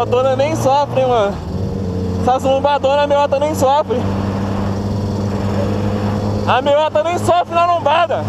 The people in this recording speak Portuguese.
meiotona nem sofre, mano. Essas lombadonas a meiota nem sofre. A meiota nem sofre na lombada.